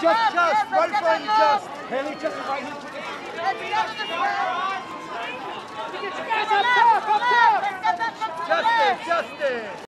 just, just, right in front just. Haley, just right hand. Justice, justice.